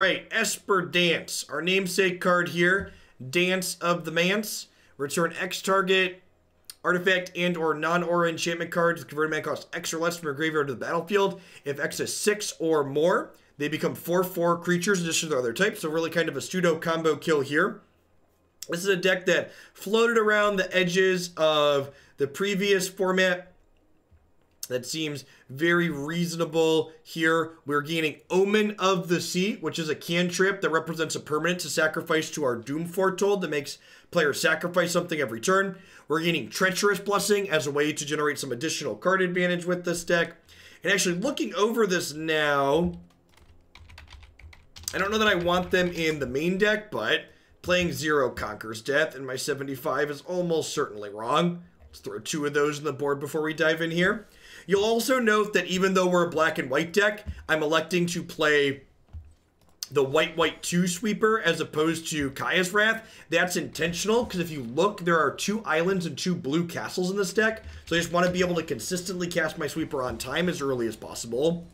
right, Esper Dance, our namesake card here, Dance of the Manse. Return X target artifact and or non-aura enchantment cards converted mana cost X or less from your graveyard to the battlefield. If X is 6 or more, they become 4-4 creatures in addition to their other types, so really kind of a pseudo combo kill here. This is a deck that floated around the edges of the previous format that seems very reasonable here. We're gaining Omen of the Sea, which is a cantrip that represents a permanent to sacrifice to our Doom Foretold that makes players sacrifice something every turn. We're gaining Treacherous Blessing as a way to generate some additional card advantage with this deck. And actually looking over this now, I don't know that I want them in the main deck, but playing Zero Conquers Death in my 75 is almost certainly wrong. Let's throw two of those in the board before we dive in here. You'll also note that even though we're a black and white deck, I'm electing to play the white white 2 sweeper as opposed to Kaya's Wrath. That's intentional because if you look, there are two islands and two blue castles in this deck. So I just want to be able to consistently cast my sweeper on time as early as possible.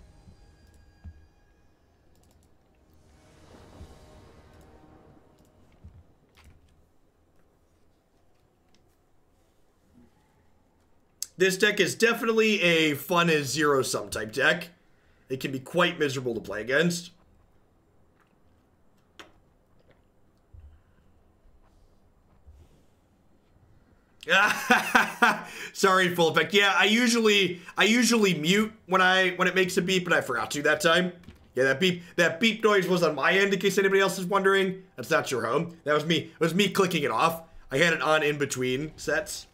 This deck is definitely a fun as zero sum type deck. It can be quite miserable to play against. Sorry, full effect. Yeah, I usually I usually mute when I when it makes a beep, but I forgot to that time. Yeah, that beep that beep noise was on my end in case anybody else is wondering. That's not your home. That was me. It was me clicking it off. I had it on in between sets.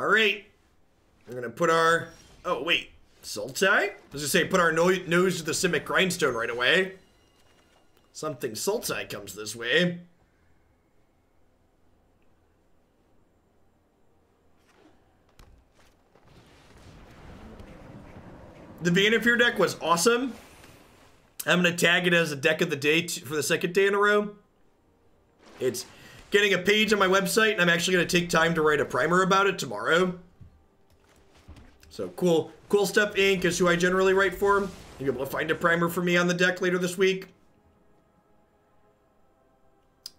All right. We're going to put our... Oh, wait. Sultai? I was going to say, put our no nose to the Simic Grindstone right away. Something Sultai comes this way. The Vannifar deck was awesome. I'm going to tag it as a deck of the day for the second day in a row. It's getting a page on my website, and I'm actually going to take time to write a primer about it tomorrow. So cool, Cool Stuff Inc. is who I generally write for. You'll be able to find a primer for me on the deck later this week.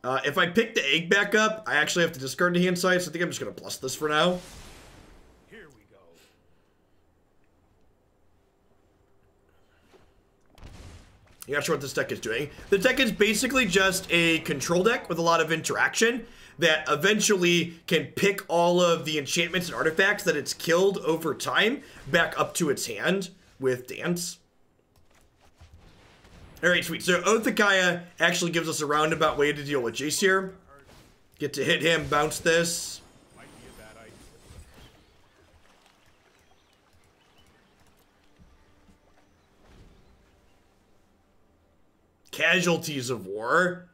Uh, if I pick the egg back up, I actually have to discard the hand size, I think I'm just going to plus this for now. You're not sure what this deck is doing. The deck is basically just a control deck with a lot of interaction that eventually can pick all of the enchantments and artifacts that it's killed over time back up to its hand with Dance. Alright, sweet. So Oath of Kaya actually gives us a roundabout way to deal with Jace here. Get to hit him, bounce this. Casualties of war.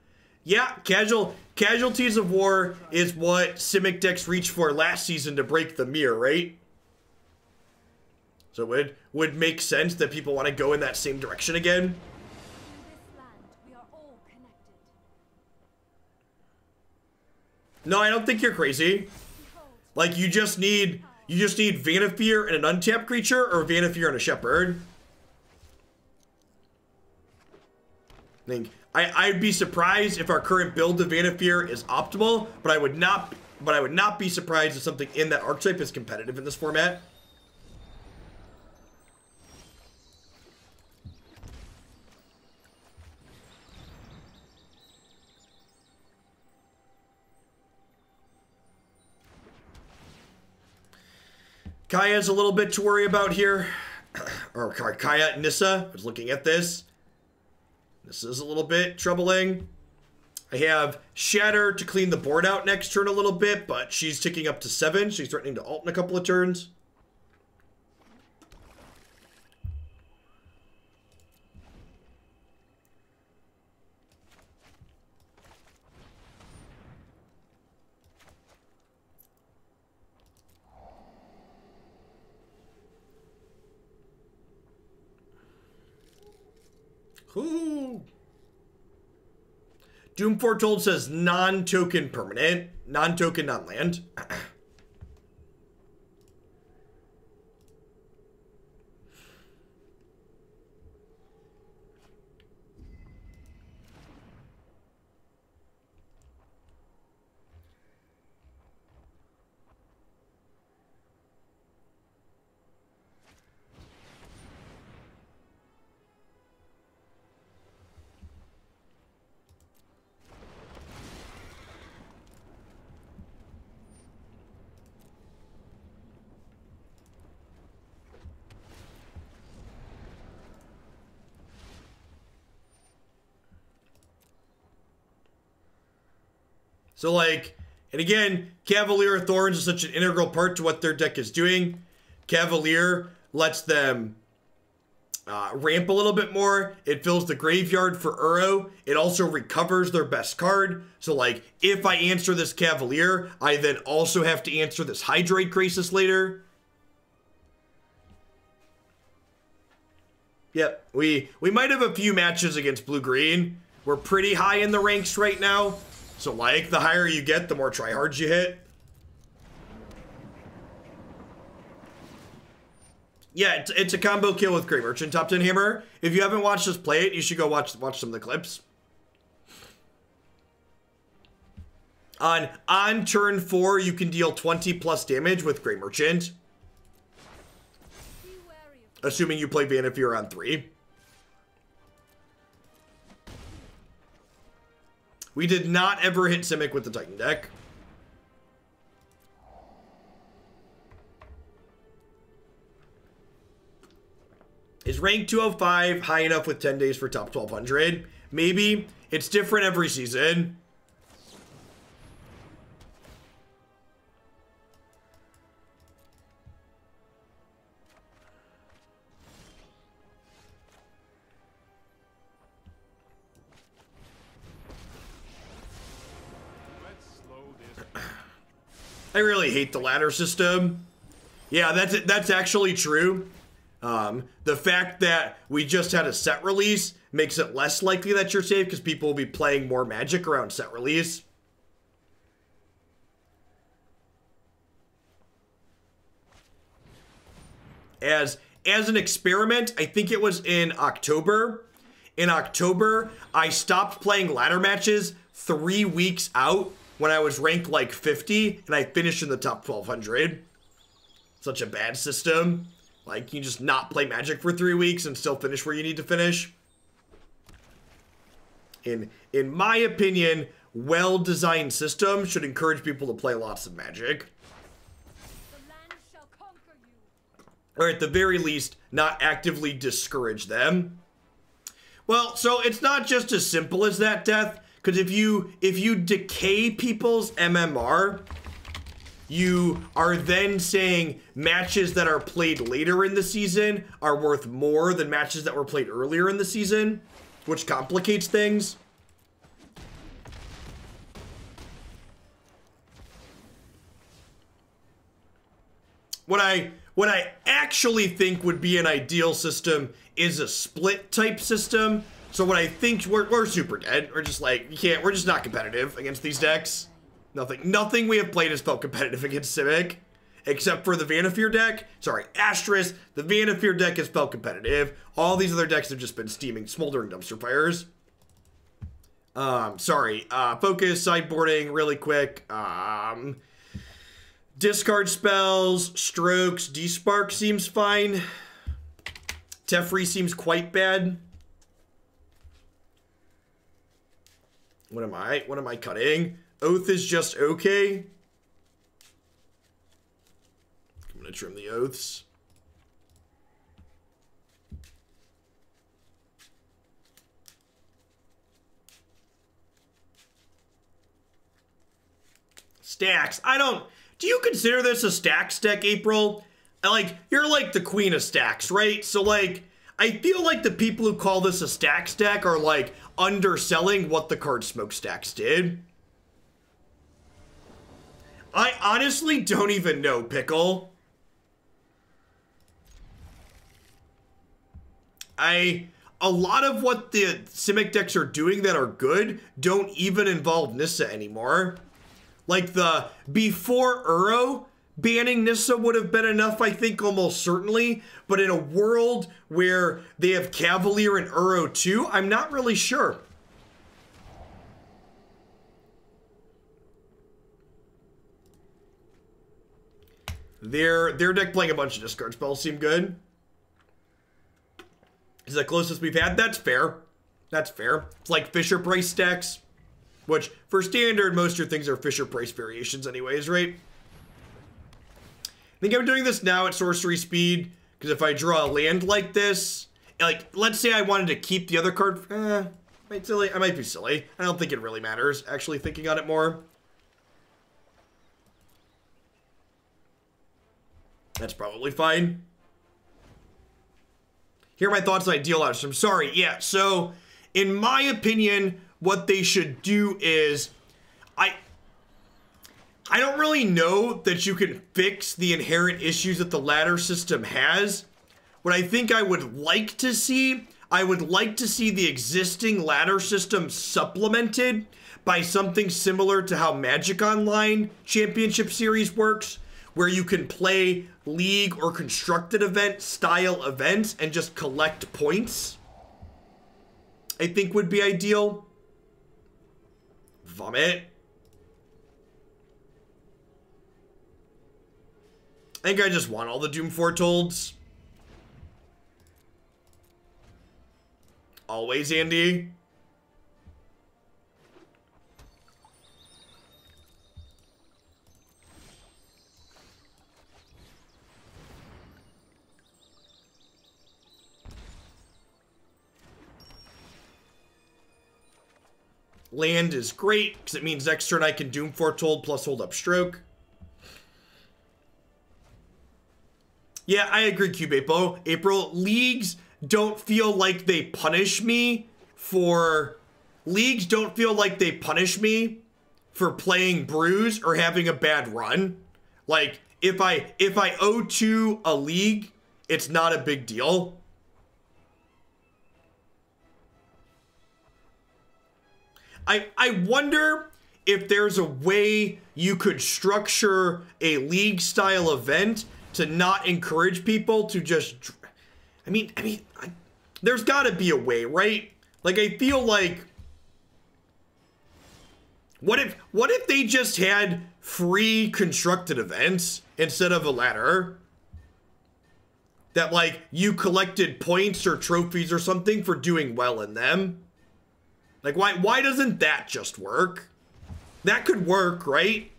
Yeah, casual casualties of war is what Simic decks reached for last season to break the mirror, right? So it would would make sense that people want to go in that same direction again. No, I don't think you're crazy. Like you just need you just need Vannifar and an untapped creature or Vannifar and a Shepherd. Think I, I'd be surprised if our current build of Vannifar is optimal, but I would not but I would not be surprised if something in that archetype is competitive in this format. Kaya's a little bit to worry about here. or Kaya Nissa is looking at this. This is a little bit troubling. I have Shatter to clean the board out next turn a little bit, but she's ticking up to seven. She's threatening to alt in a couple of turns. Doom Foretold says non-token permanent, non-token non-land. So like, and again, Cavalier of Thorns is such an integral part to what their deck is doing. Cavalier lets them uh, ramp a little bit more. It fills the graveyard for Uro. It also recovers their best card. So like, if I answer this Cavalier, I then also have to answer this Hydroid Krasis later. Yep, we we might have a few matches against blue green. We're pretty high in the ranks right now. So like, the higher you get, the more tryhards you hit. Yeah, it's, it's a combo kill with Grey Merchant Top 10 Hammer. If you haven't watched us play it, you should go watch watch some of the clips. On on turn 4, you can deal 20 plus damage with Grey Merchant. Assuming you play Vannifar on 3. We did not ever hit Simic with the Titan deck. Is rank 205 high enough with 10 days for top 1200? Maybe. It's different every season. I really hate the ladder system. Yeah, that's that's actually true. Um, the fact that we just had a set release makes it less likely that you're safe because people will be playing more Magic around set release. As as an experiment, I think it was in October. In October, I stopped playing ladder matches three weeks out when I was ranked like 50 and I finished in the top 1200. Such a bad system. Like, you just not play Magic for three weeks and still finish where you need to finish. In, in my opinion, well-designed system should encourage people to play lots of Magic. Or at the very least, not actively discourage them. Well, so it's not just as simple as that, Death. Because if you if you decay people's MMR, you are then saying matches that are played later in the season are worth more than matches that were played earlier in the season, which complicates things. What I what I actually think would be an ideal system is a split type system so what I think we're, we're super dead. We're just like you can't. We're just not competitive against these decks. Nothing. Nothing we have played has felt competitive against Simic, except for the Vannifar deck. Sorry, Asterisk. The Vannifar deck has felt competitive. All these other decks have just been steaming, smoldering dumpster fires. Um, sorry. Uh, focus sideboarding really quick. Um, discard spells, strokes, despark seems fine. Teferi seems quite bad. What am I? What am I cutting? Oath is just okay. I'm gonna trim the oaths. Stacks. I don't. Do you consider this a stacks deck, April? Like, you're like the queen of stacks, right? So, like, I feel like the people who call this a stack stack are like, underselling what the card smokestacks did. I honestly don't even know, Pickle. I a lot of what the Simic decks are doing that are good don't even involve Nissa anymore. Like the before Uro, banning Nissa would have been enough, I think, almost certainly. But in a world where they have Cavalier and Uro too, I'm not really sure. Their their deck playing a bunch of discard spells seem good. Is the closest we've had. That's fair. That's fair. It's like Fisher Price decks, which for standard, most of your things are Fisher Price variations anyways, right? I think I'm doing this now at sorcery speed, because if I draw a land like this, like, let's say I wanted to keep the other card, eh, might silly, I might be silly. I don't think it really matters, actually thinking on it more. That's probably fine. Here are my thoughts on ideal outcomes. I'm sorry. Yeah, so in my opinion, what they should do is I I don't really know that you can fix the inherent issues that the ladder system has. What I think I would like to see, I would like to see the existing ladder system supplemented by something similar to how Magic Online Championship Series works, where you can play league or constructed event style events and just collect points. I think would be ideal. Vomit. I think I just want all the Doom Foretold's. Always, Andy. Land is great, because it means next turn I can Doom Foretold plus hold up stroke. Yeah, I agree, Cube April. April, leagues don't feel like they punish me for... Leagues don't feel like they punish me for playing Bruise or having a bad run. Like, if I if I owe to a league, it's not a big deal. I, I wonder if there's a way you could structure a league style event to not encourage people to just I mean I mean I, there's got to be a way, right? Like I feel like what if what if they just had free constructed events instead of a ladder? That like you collected points or trophies or something for doing well in them. Like, why, why doesn't that just work? That could work, right?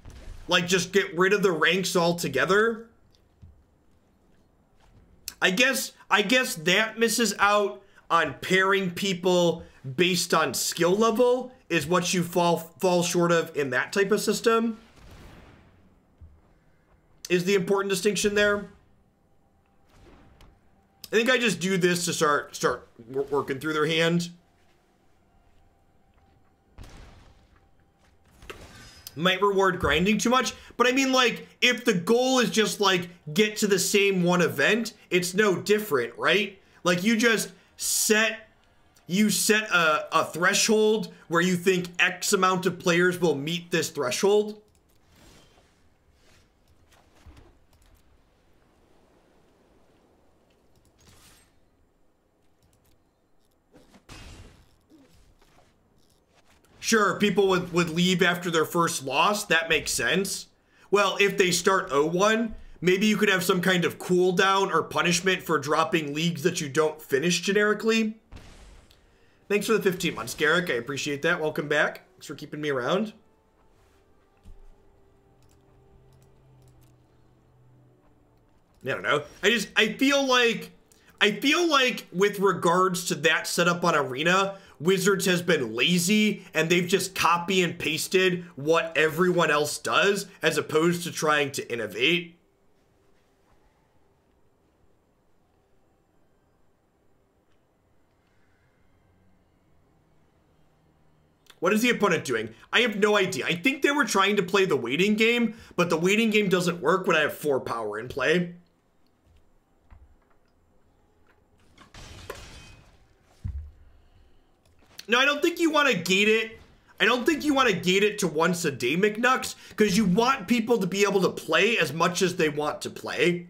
Like, just get rid of the ranks altogether. I guess, I guess that misses out on pairing people based on skill level is what you fall fall short of in that type of system. Is the important distinction there? I think I just do this to start start working through their hand. Might reward grinding too much. But I mean, like, if the goal is just like get to the same one event, it's no different, right? Like, you just set you set a, a threshold where you think X amount of players will meet this threshold. Sure, people would, would leave after their first loss. That makes sense. Well, if they start 0-1, maybe you could have some kind of cooldown or punishment for dropping leagues that you don't finish generically. Thanks for the 15 months, Garrick. I appreciate that. Welcome back. Thanks for keeping me around. I don't know. I just, I feel like, I feel like with regards to that setup on Arena, Wizards has been lazy and they've just copy and pasted what everyone else does as opposed to trying to innovate. What is the opponent doing? I have no idea. I think they were trying to play the waiting game, but the waiting game doesn't work when I have four power in play. No, I don't think you want to gate it. I don't think you want to gate it to once a day McNucks because you want people to be able to play as much as they want to play.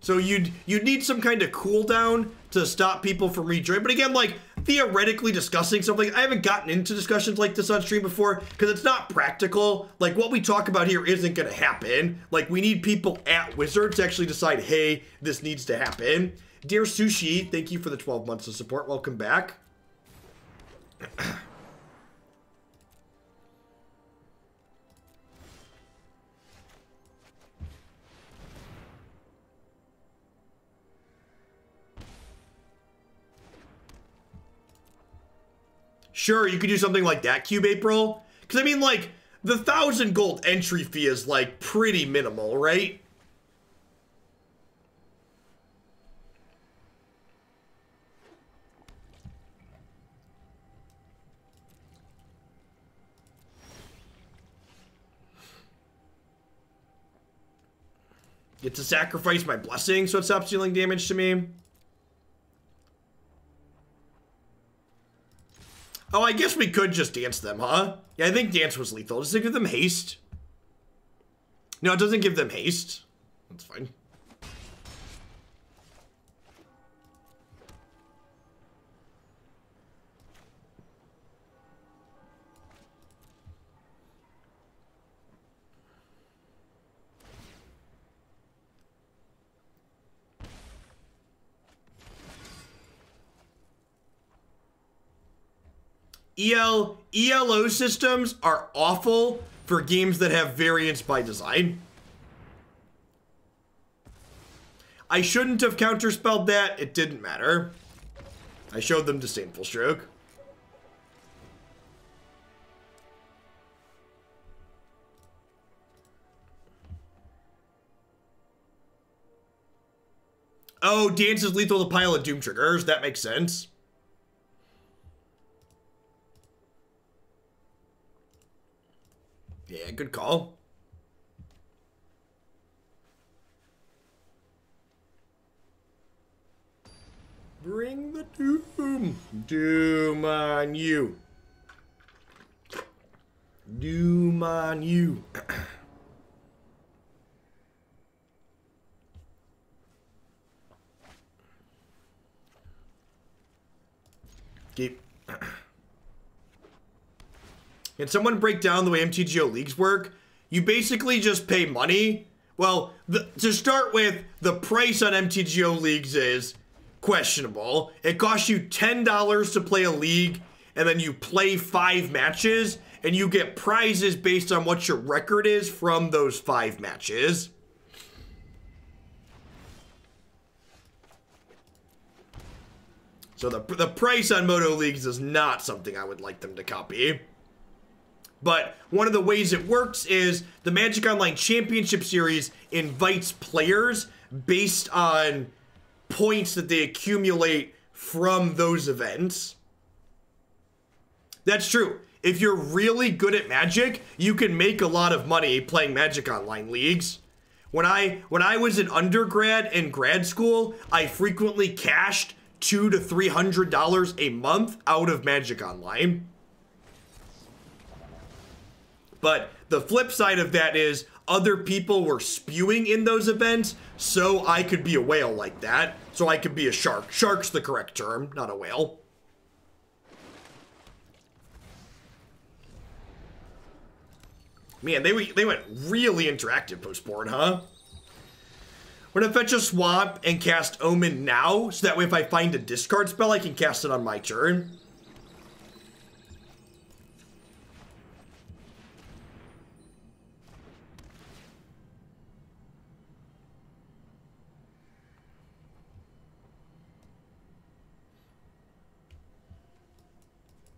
So you'd you'd need some kind of cooldown to stop people from rejoining. But again, like theoretically discussing something, I haven't gotten into discussions like this on stream before because it's not practical. Like what we talk about here isn't going to happen. Like we need people at Wizard to actually decide, hey, this needs to happen. Dear Sushi, thank you for the 12 months of support. Welcome back. Sure, you could do something like that, Cube April. Because, I mean, like, the thousand gold entry fee is, like, pretty minimal, right? To sacrifice my blessing so it stops dealing damage to me. Oh, I guess we could just dance them, huh? Yeah, I think dance was lethal. Does it give them haste? No, it doesn't give them haste. That's fine. EL ELO systems are awful for games that have variance by design. I shouldn't have counterspelled that. It didn't matter. I showed them Disdainful Stroke. Oh, Dance is lethal to pile of Doom triggers. That makes sense. Yeah, good call. Bring the doom. Doom on you. Doom on you. Keep. Can someone break down the way MTGO leagues work? You basically just pay money. Well, the, to start with, the price on MTGO leagues is questionable. It costs you $10 to play a league, and then you play five matches, and you get prizes based on what your record is from those five matches. So the, the price on MODO Leagues is not something I would like them to copy. But one of the ways it works is the Magic Online Championship Series invites players based on points that they accumulate from those events. That's true. If you're really good at Magic, you can make a lot of money playing Magic Online leagues. When I when I was an undergrad in grad school, I frequently cashed two to three hundred dollars a month out of Magic Online. But the flip side of that is other people were spewing in those events, so I could be a whale like that. So I could be a shark. Shark's the correct term, not a whale. Man, they, they went really interactive post-board, huh? We're gonna fetch a swamp and cast Omen now, so that way if I find a discard spell, I can cast it on my turn.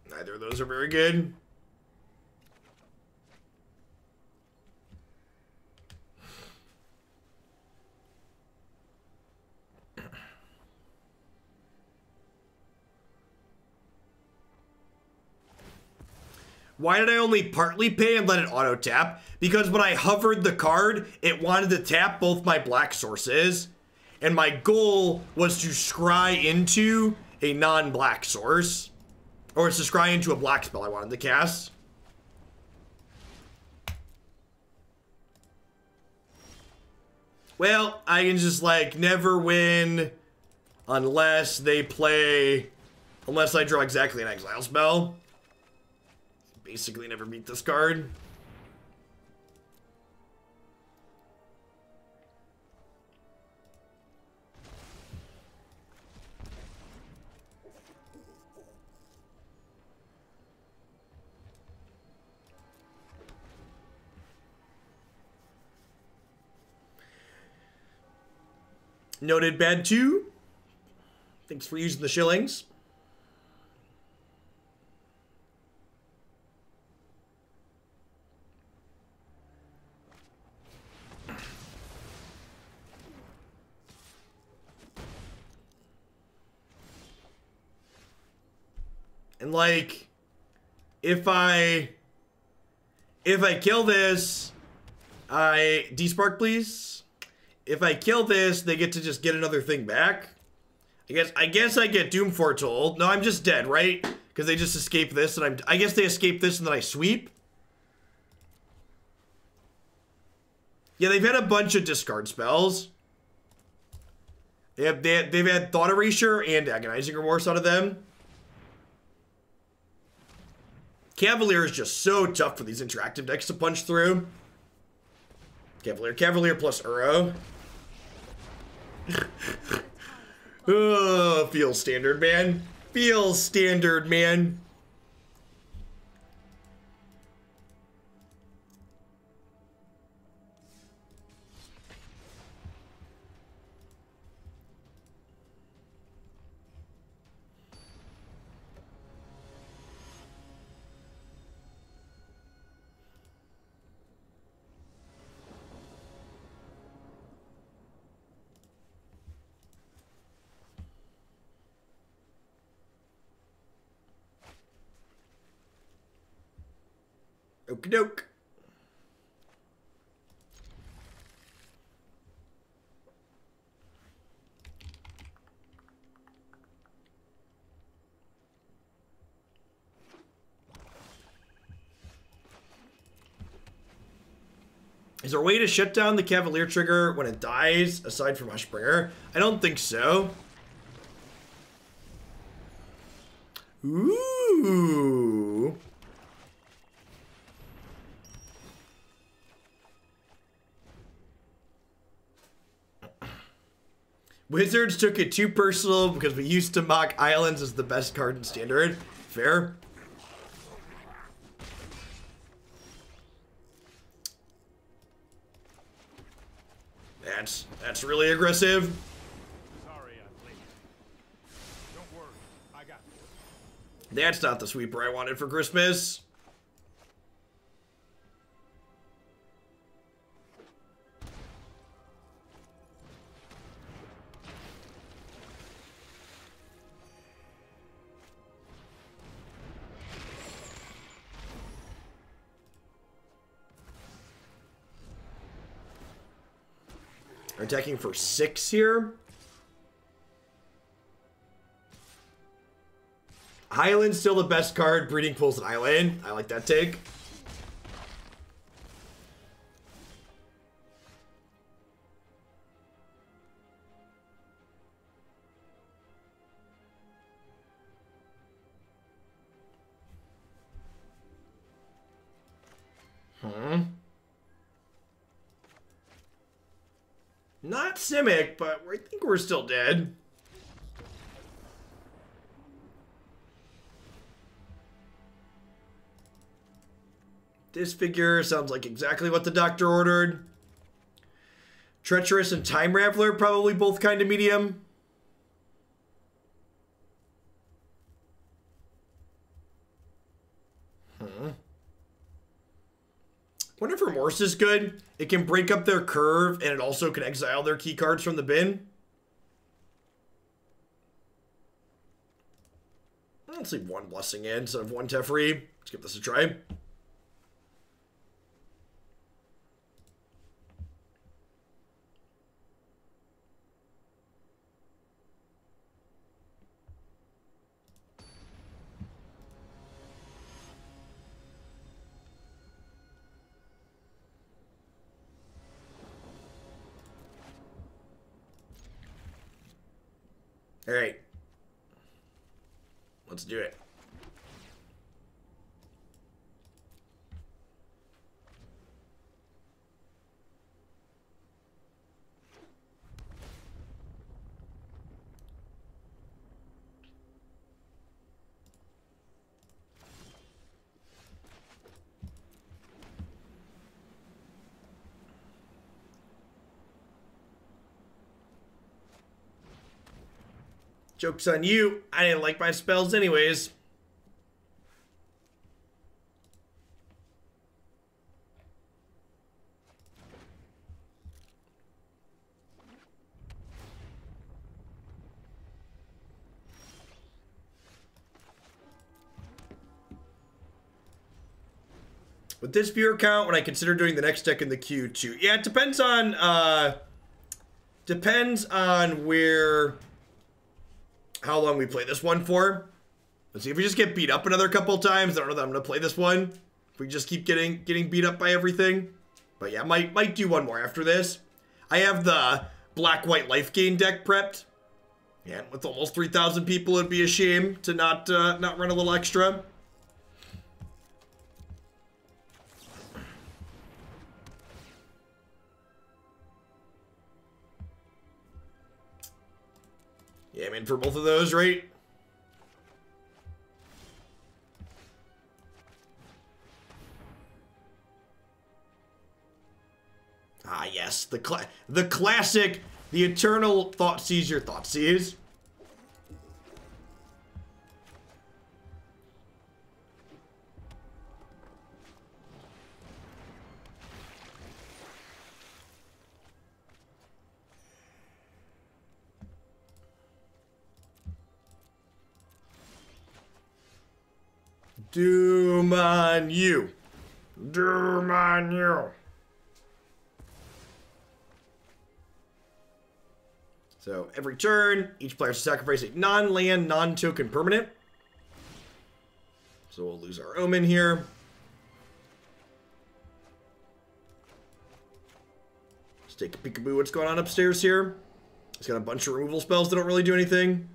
Neither of those are very good. Why did I only partly pay and let it auto tap? Because when I hovered the card, it wanted to tap both my black sources. And my goal was to scry into a non-black source. Or it's to scry into a black spell I wanted to cast. Well, I can just like never win unless they play, unless I draw exactly an exile spell. Basically never beat this card. Noted bad two. Thanks for using the shillings. And like, if I, if I kill this, I, despark please if I kill this, they get to just get another thing back. I guess I guess I get Doom Foretold. No, I'm just dead, right? Because they just escape this, and I'm. I guess they escape this, and then I sweep. Yeah, they've had a bunch of discard spells. They have they they've had Thought Erasure and Agonizing Remorse out of them. Cavalier is just so tough for these interactive decks to punch through. Cavalier, Cavalier plus Uro oh, feels standard, man. Feels standard, man. Doke. Is there a way to shut down the Cavalier trigger when it dies, aside from Hushbringer? I don't think so. Ooh. Wizards took it too personal because we used to mock Islands as the best card in Standard. Fair. That's that's really aggressive. Sorry, Don't worry, I got That's not the sweeper I wanted for Christmas. Attacking for six here. Highland's still the best card. Breeding Pool's an island. I like that take. Simic, but I think we're still dead. Disfigure sounds like exactly what the doctor ordered. Treacherous and Time Raveler, probably both kind of medium. Wonder if Remorse is good. It can break up their curve, and it also can exile their key cards from the bin. Let's leave one Blessing in instead of one Teferi. Let's give this a try. All right. Let's do it. Joke's on you. I didn't like my spells anyways. With this viewer count, when I consider doing the next deck in the queue too. Yeah, it depends on, uh, depends on where how long we play this one for. Let's see if we just get beat up another couple times. I don't know that I'm gonna play this one. If we just keep getting getting beat up by everything. But yeah, might might do one more after this. I have the black white life gain deck prepped. And with almost 3,000 people, it'd be a shame to not uh, not run a little extra. In for both of those, right? Ah, yes, the cla the classic, the eternal Thoughtseize your Thoughtseize. Doom on you. Doom on you. So every turn, each player sacrifice a non-land, non-token permanent. So we'll lose our Omen here. Let's take a peekaboo what's going on upstairs here. It's got a bunch of removal spells that don't really do anything.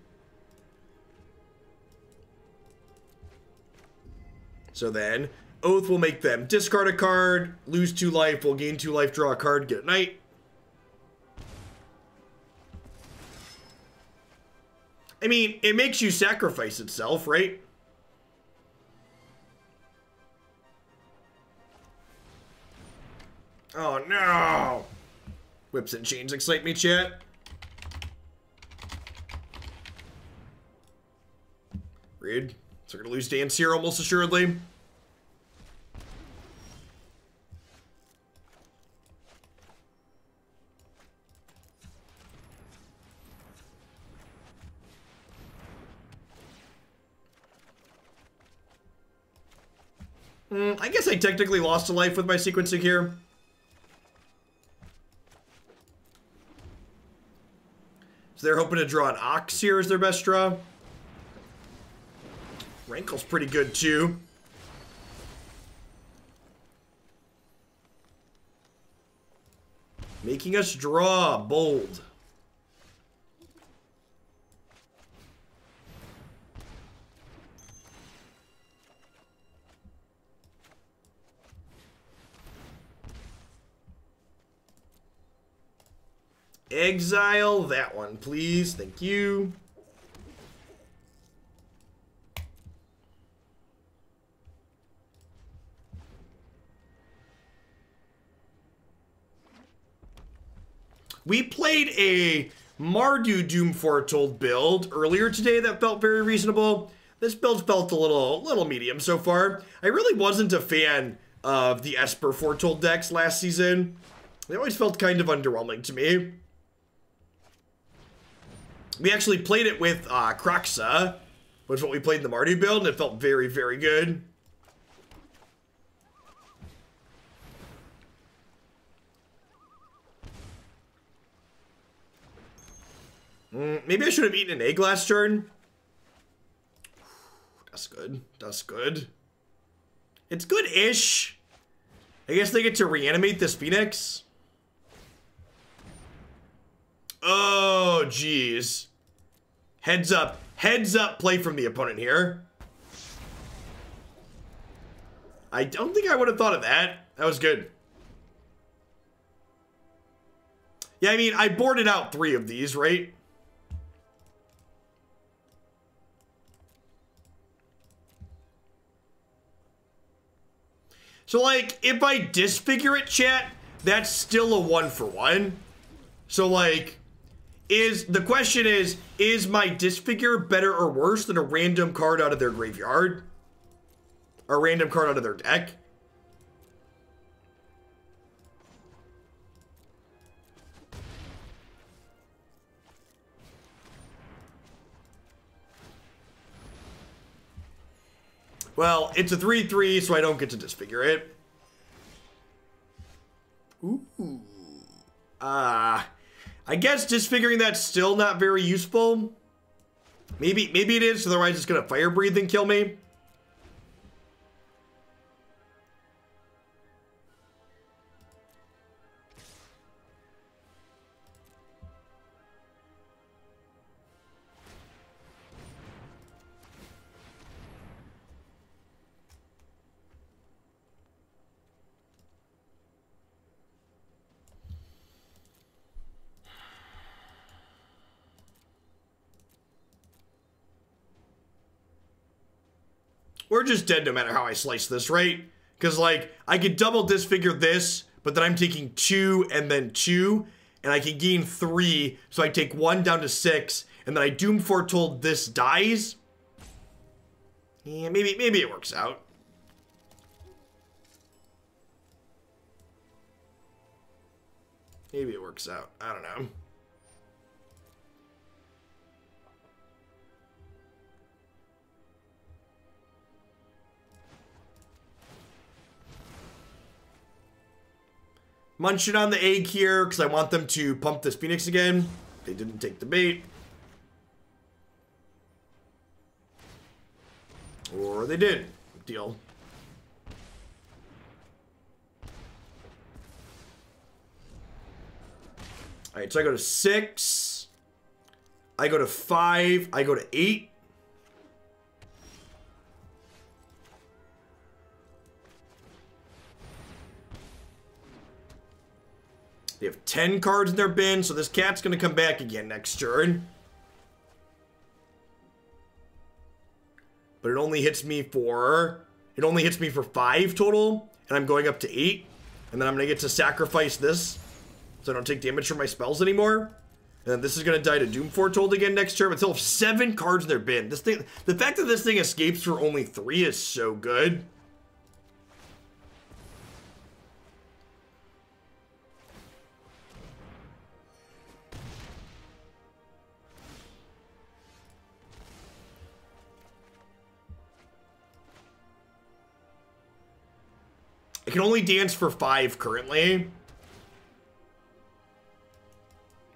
So then, Oath will make them discard a card, lose two life, will gain two life, draw a card, get a knight. I mean, it makes you sacrifice itself, right? Oh no! Whips and chains excite me, chat. Read. So we're gonna lose Dance here almost assuredly. Mm, I guess I technically lost a life with my sequencing here. So they're hoping to draw an Ox here as their best draw. Rankle's pretty good too. Making us draw, bold. Exile that one, please. Thank you. We played a Mardu Doom Foretold build earlier today that felt very reasonable. This build felt a little, little medium so far. I really wasn't a fan of the Esper Foretold decks last season. They always felt kind of underwhelming to me. We actually played it with uh, Kroxa, which is what we played in the Mardu build, and it felt very, very good. Mm, maybe I should have eaten an egg last turn. That's good. That's good. It's good-ish. I guess they get to reanimate this Phoenix. Oh, jeez. Heads up. Heads up play from the opponent here. I don't think I would have thought of that. That was good. Yeah, I mean, I boarded out three of these, right? So, like, if I disfigure it, chat, that's still a one for one. So, like, is the question is, is my disfigure better or worse than a random card out of their graveyard? A random card out of their deck? Well, it's a 3-3, so I don't get to disfigure it. Ooh. Ah. Uh, I guess disfiguring that's still not very useful. Maybe maybe it is, otherwise it's gonna fire breathe and kill me. We're just dead no matter how I slice this, right? Because, like, I could double disfigure this, but then I'm taking two and then two, and I can gain three, so I take one down to six, and then I Doom Foretold this dies. Yeah, maybe, maybe it works out. Maybe it works out. I don't know. Munching on the egg here because I want them to pump this Phoenix again. They didn't take the bait. Or they did. Deal. Alright, so I go to six. I go to five. I go to eight. They have 10 cards in their bin, so this cat's going to come back again next turn. But it only hits me for... It only hits me for 5 total, and I'm going up to 8. And then I'm going to get to sacrifice this, so I don't take damage from my spells anymore. And this is going to die to Doom Foretold again next turn, but still have 7 cards in their bin. This thing, the fact that this thing escapes for only 3 is so good. I can only dance for five currently.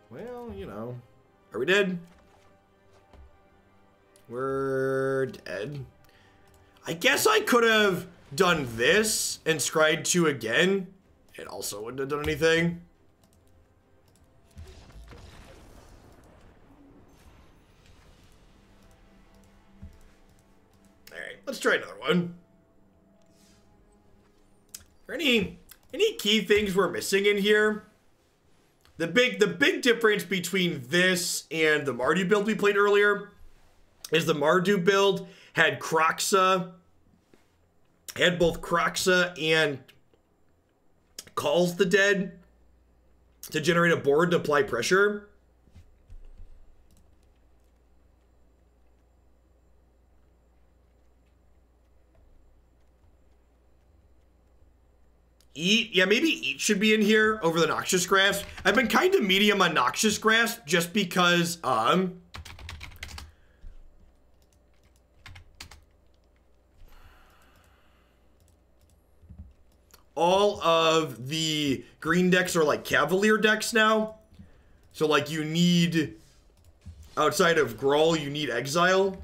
Well, you know. Are we dead? We're dead. I guess I could have done this and Scryed 2 again. It also wouldn't have done anything. Alright, let's try another one there any any key things we're missing in here? The big the big difference between this and the Mardu build we played earlier is the Mardu build had Kroxa, had both Kroxa and Calls the Dead to generate a board to apply pressure. Eat, yeah, maybe Eat should be in here over the Noxious Grasp. I've been kind of medium on Noxious Grasp just because, um... All of the green decks are like Cavalier decks now. So, like, you need... Outside of Gruul, you need Exile.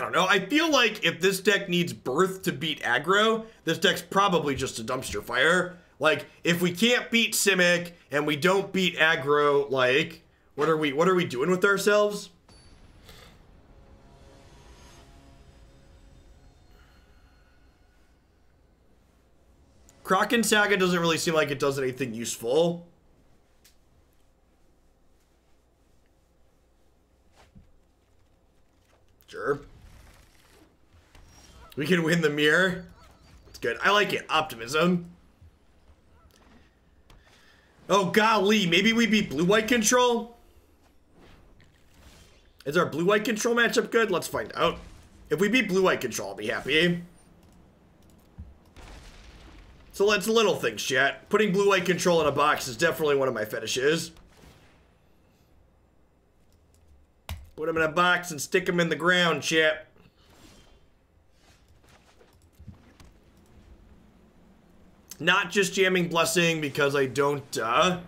Don't know. I feel like if this deck needs Birth to beat aggro, this deck's probably just a dumpster fire. Like, if we can't beat Simic and we don't beat aggro, like, what are we what are we doing with ourselves? Kraken Saga doesn't really seem like it does anything useful. Sure. We can win the mirror. It's good. I like it. Optimism. Oh, golly. Maybe we beat blue-white control? Is our blue-white control matchup good? Let's find out. If we beat blue-white control, I'll be happy. So let's little things, chat. Putting blue-white control in a box is definitely one of my fetishes. Put them in a box and stick them in the ground, chat. Not just jamming Blessing because I don't, uh,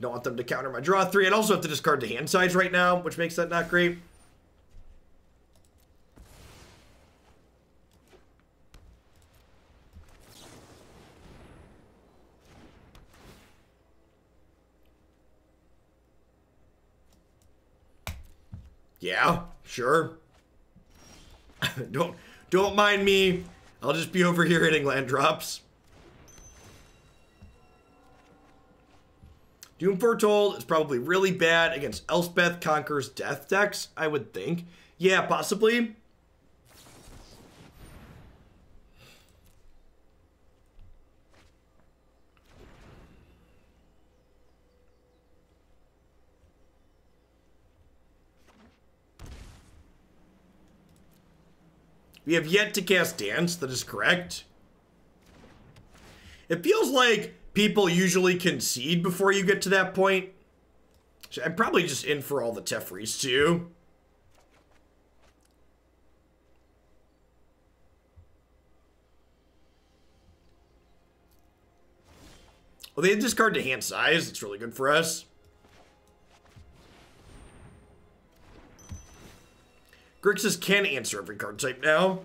don't want them to counter my draw three. I'd also have to discard the hand size right now, which makes that not great. Yeah, sure. don't don't mind me. I'll just be over here hitting land drops. Doom Foretold is probably really bad against Elspeth Conquers Death decks, I would think. Yeah, possibly. We have yet to cast Dance, that is correct. It feels like people usually concede before you get to that point. I'm probably just in for all the Teferi's too. Well, they discard to hand size. It's really good for us. Grixis can answer every card type now.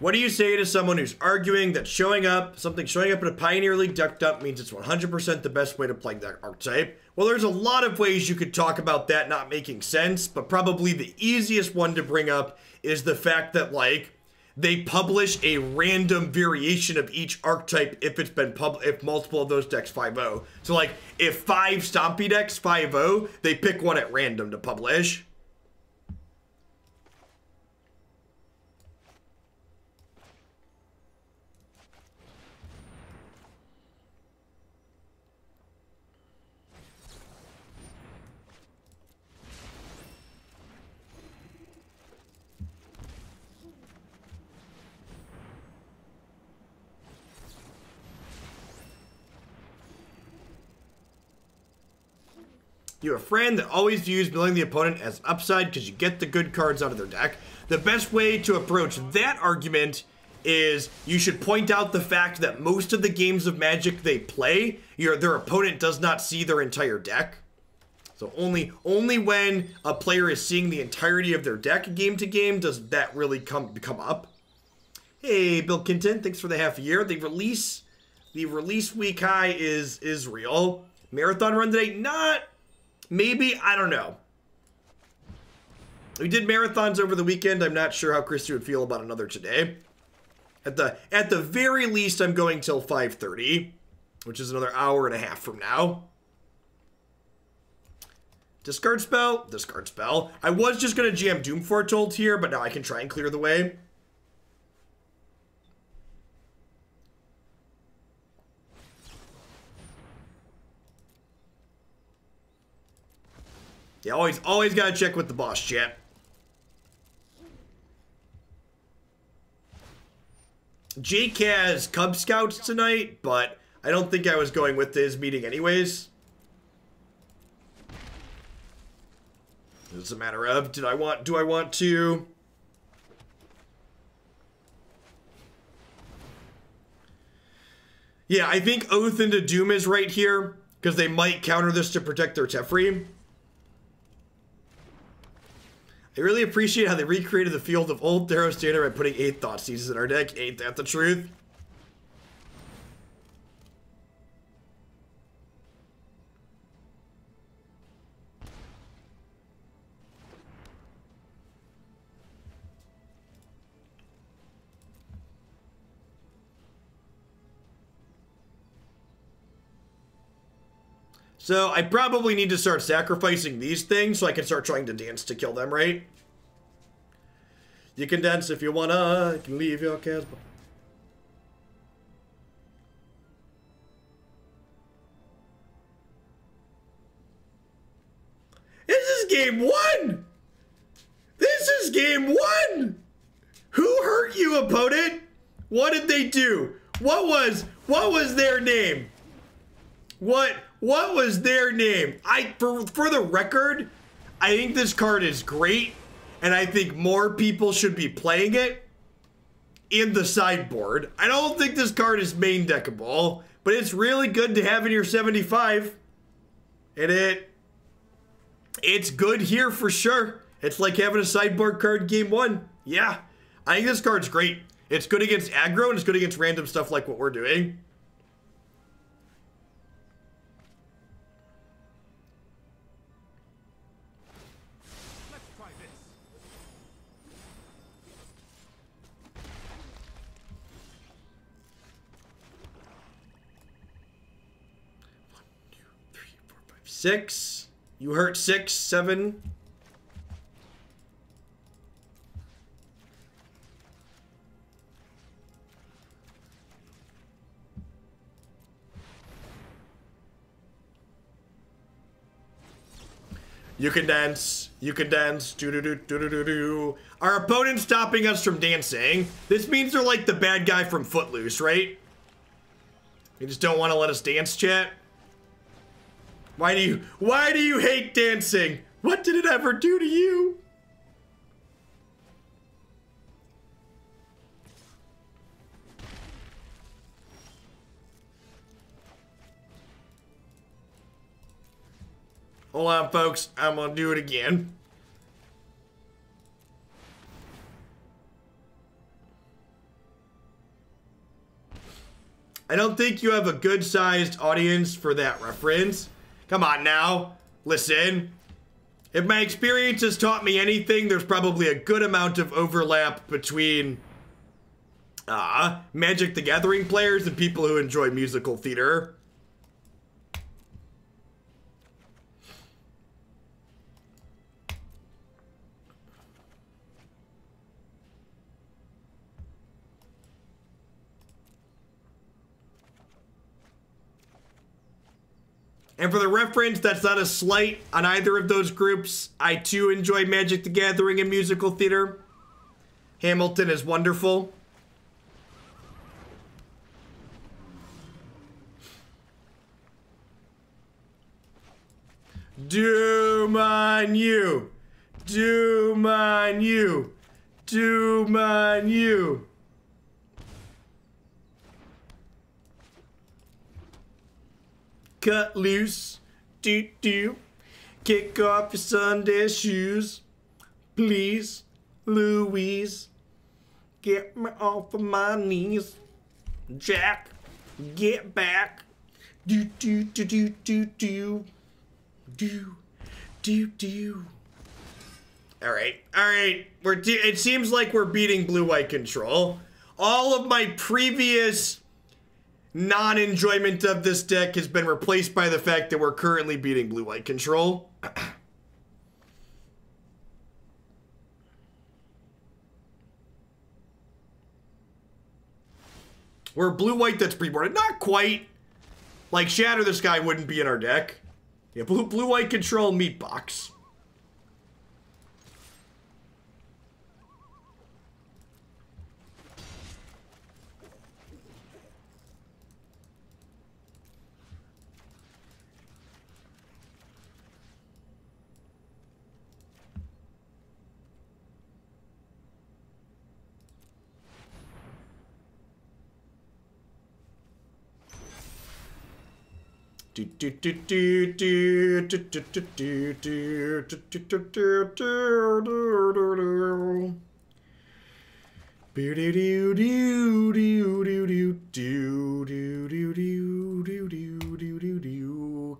What do you say to someone who's arguing that showing up, something showing up in a Pioneer League deck dump means it's 100% the best way to play that archetype? Well, there's a lot of ways you could talk about that not making sense, but probably the easiest one to bring up is the fact that, like, they publish a random variation of each archetype if it's been pub if multiple of those decks 5-0. So like if five Stompy decks 5-0, they pick one at random to publish. You have a friend that always views milling the opponent as upside because you get the good cards out of their deck. The best way to approach that argument is you should point out the fact that most of the games of Magic they play, your their opponent does not see their entire deck. So only only when a player is seeing the entirety of their deck game to game does that really come come up. Hey, Bill Kinton, thanks for the half year. The release the release week high is is real. Marathon run today, not Maybe, I don't know. We did marathons over the weekend. I'm not sure how Christy would feel about another today. At the at the very least, I'm going till 5.30, which is another hour and a half from now. Discard spell, discard spell. I was just to jam Doom Foretold here, but now I can try and clear the way. You always, always gotta check with the boss, chat. Jake has Cub Scouts tonight, but I don't think I was going with his meeting anyways. It's a matter of, did I want, do I want to... Yeah, I think Oath into Doom is right here because they might counter this to protect their Teferi. I really appreciate how they recreated the field of old Theros standard by putting eight Thoughtseizes in our deck. Ain't that the truth? So I probably need to start sacrificing these things so I can start trying to dance to kill them, right? You can dance if you wanna, you can leave your cats. This is game one! This is game one! Who hurt you, opponent? What did they do? What was, what was their name? What, what was their name? I for for the record, I think this card is great, and I think more people should be playing it in the sideboard. I don't think this card is main deckable, but it's really good to have in your 75. And it it's good here for sure. It's like having a sideboard card game one. Yeah. I think this card's great. It's good against aggro and it's good against random stuff like what we're doing. Six. You hurt six, seven. You can dance. You can dance. Do do do do do do do. Our opponent's stopping us from dancing. This means they're like the bad guy from Footloose, right? You just don't want to let us dance, chat. Why do you why do you hate dancing? What did it ever do to you? Hold on, folks. I'm gonna do it again. I don't think you have a good sized audience for that reference. Come on now. Listen. If my experience has taught me anything, there's probably a good amount of overlap between uh, Magic the Gathering players and people who enjoy musical theater. And for the reference, that's not a slight on either of those groups. I too enjoy Magic the Gathering and musical theater. Hamilton is wonderful. Doom on you. Doom on you. Doom on you. Cut loose. Do do. Kick off your Sunday shoes. Please, Louise. Get me off of my knees. Jack, get back. Do do do do do do. Do do do. All right, all right. We're. it seems like we're beating blue white control. All of my previous non-enjoyment of this deck has been replaced by the fact that we're currently beating blue-white control. we're blue-white that's pre-boarded. Not quite. Like, Shatter the Sky wouldn't be in our deck. Yeah, blue, blue white control meat box.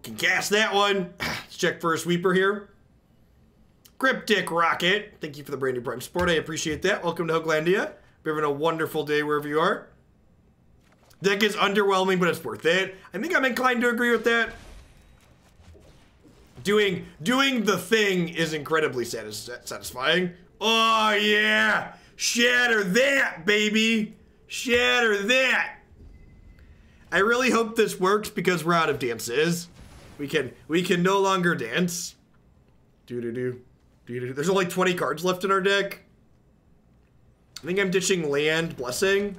Can cast that one. Let's check for a sweeper here. Cryptic Rocket. Thank you for the brand new Prime Sport. I appreciate that. Welcome to Hooglandia. You're having a wonderful day wherever you are. Deck is underwhelming, but it's worth it. I think I'm inclined to agree with that. Doing doing the thing is incredibly satis satisfying. Oh yeah! Shatter that, baby! Shatter that! I really hope this works because we're out of dances. We can we can no longer dance. Do do do. Do do. There's only 20 cards left in our deck. I think I'm ditching land blessing.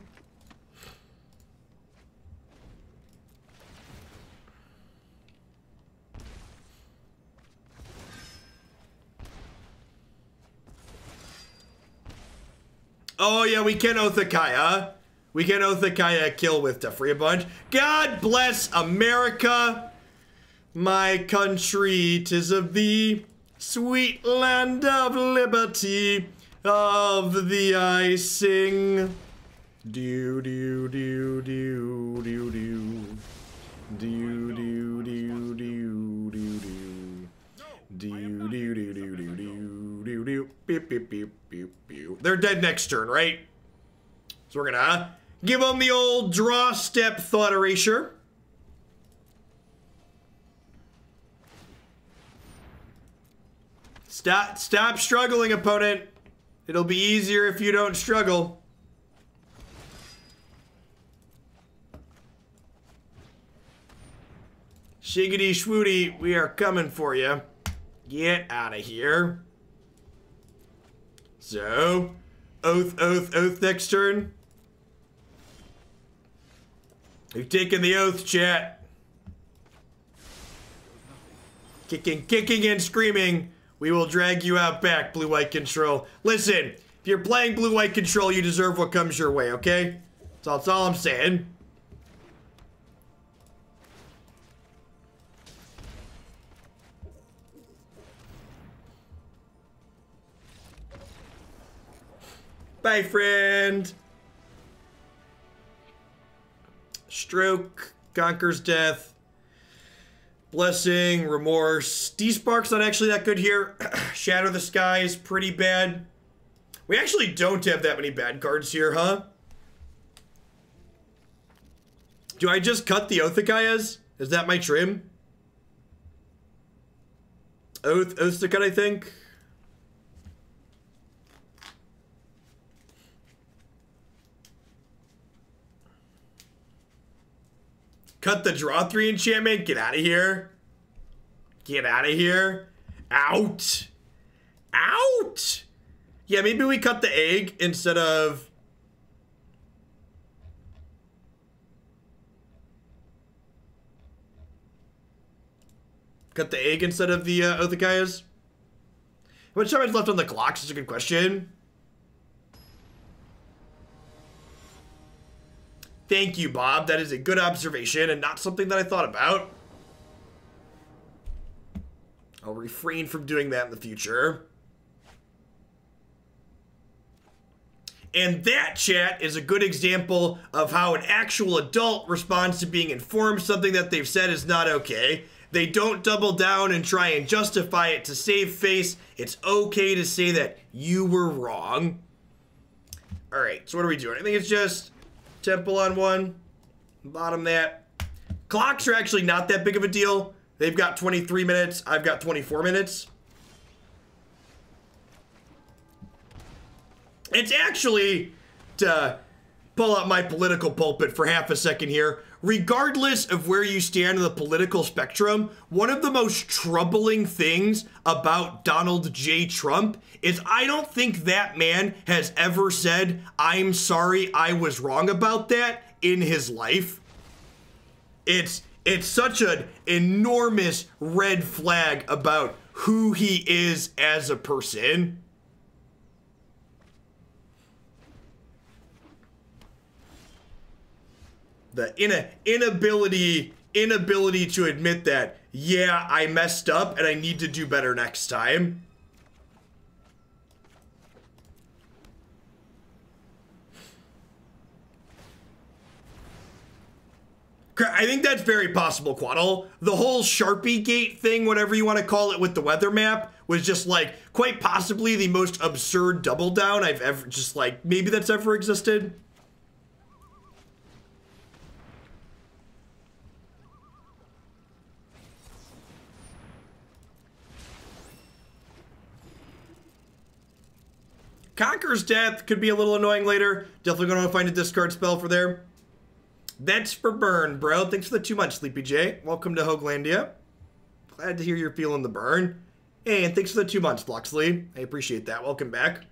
Oh yeah, we can Oath of Kaya. We can Oath of Kaya kill with to free a bunch. God bless America, my country. Tis of thee, sweet land of liberty, of the I sing. Do do do do do. Do do do do do do. Do do do do do do do do. Beep beep beep beep They're dead next turn, right? So we're gonna uh, give them the old draw step thought erasure. Stop stop struggling, opponent. It'll be easier if you don't struggle. Shiggity schwooty, we are coming for you. Get out of here. So, oath, oath, oath next turn. We've taken the oath, chat. Kicking, kicking and screaming. We will drag you out back, blue-white control. Listen, if you're playing blue-white control, you deserve what comes your way, okay? That's all, that's all I'm saying. Bye, friend. Stroke, conquers death. Blessing, remorse. Despark's not actually that good here. Shatter the Sky is pretty bad. We actually don't have that many bad cards here, huh? Do I just cut the Oath of Kayas? Is that my trim? Oath, Oath to cut, I think. Cut the draw three enchantment. Get out of here. Get out of here. Out. Out. Yeah, maybe we cut the egg instead of... Cut the egg instead of the uh? How much time is left on the clock? Is a good question. Thank you, Bob. That is a good observation and not something that I thought about. I'll refrain from doing that in the future. And that chat is a good example of how an actual adult responds to being informed something that they've said is not okay. They don't double down and try and justify it to save face. It's okay to say that you were wrong. All right, so what are we doing? I think it's just Temple on one. Bottom that. Clocks are actually not that big of a deal. They've got 23 minutes. I've got 24 minutes. It's actually, to pull out my political pulpit for half a second here, regardless of where you stand in the political spectrum, one of the most troubling things about Donald J. Trump is I don't think that man has ever said, I'm sorry I was wrong about that in his life. It's it's such an enormous red flag about who he is as a person. The in inability inability to admit that, yeah, I messed up and I need to do better next time. I think that's very possible, Quaddle. The whole Sharpie Gate thing, whatever you want to call it with the weather map, was just like quite possibly the most absurd double down I've ever just like maybe that's ever existed. Conquers Death could be a little annoying later. Definitely going to find a discard spell for there. That's for burn, bro. Thanks for the two months, Sleepy J. Welcome to Hooglandia. Glad to hear you're feeling the burn. And thanks for the two months, Bloxley. I appreciate that. Welcome back.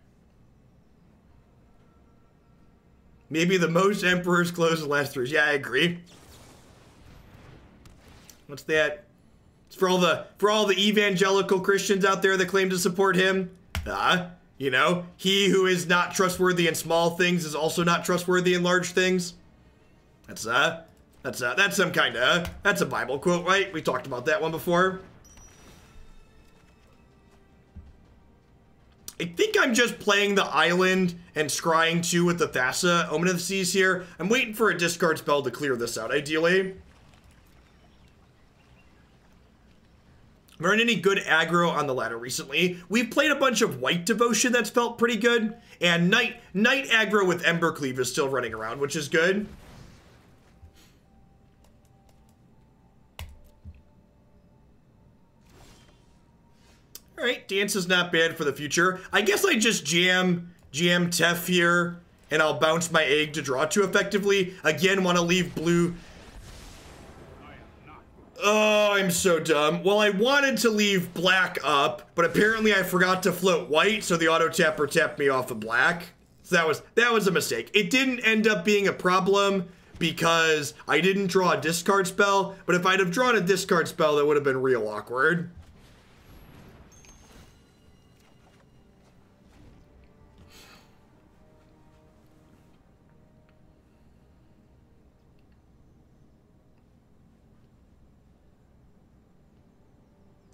Maybe the most Emperor's Clothes the last three. Yeah, I agree. What's that? It's for all the for all the evangelical Christians out there that claim to support him. Ah, uh, you know, he who is not trustworthy in small things is also not trustworthy in large things. That's uh that's uh that's some kind of that's a Bible quote, right? We talked about that one before. I think I'm just playing the island and scrying 2 with the Thassa Omen of the Seas here. I'm waiting for a discard spell to clear this out, ideally. Learned any good aggro on the ladder recently? We've played a bunch of white devotion that's felt pretty good, and knight knight aggro with Embercleave is still running around, which is good. All right, dance is not bad for the future. I guess I just jam jam Tef here, and I'll bounce my egg to draw two effectively. Again, want to leave blue Oh, I'm so dumb. Well, I wanted to leave black up, but apparently I forgot to float white, so the auto tapper tapped me off of black. So that was that was a mistake. It didn't end up being a problem because I didn't draw a discard spell, but if I'd have drawn a discard spell, that would have been real awkward.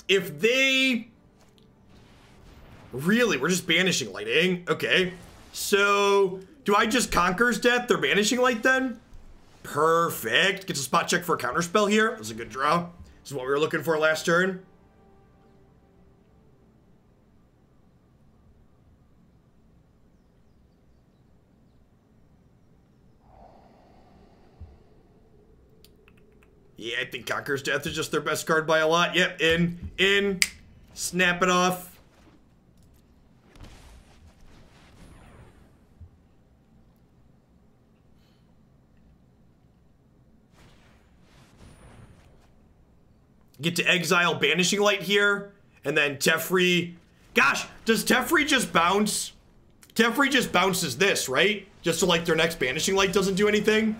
If they really we're just banishing lightning okay. So do i just conquer's death? They're banishing light then? Perfect. Gets a spot check for a counter spell here that's a good draw. This is what we were looking for last turn Yeah, I think Conquers Death is just their best card by a lot. Yep, in, in, snap it off. Get to exile Banishing Light here, and then Teferi. Gosh, does Teferi just bounce? Teferi just bounces this, right? Just so like their next Banishing Light doesn't do anything?